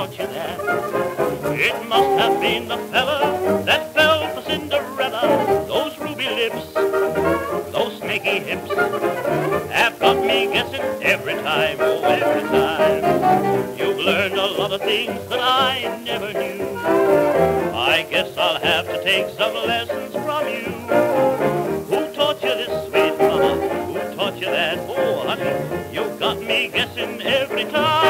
caught you there. It must have been the fella that fell for Cinderella. Those ruby lips, those snaky hips, have got me guessing every time, oh every time. You've learned a lot of things that I never knew. I guess I'll have to take some lessons from you. Who taught you this, sweet mama? Who taught you that? Oh, honey, you've got me guessing every time.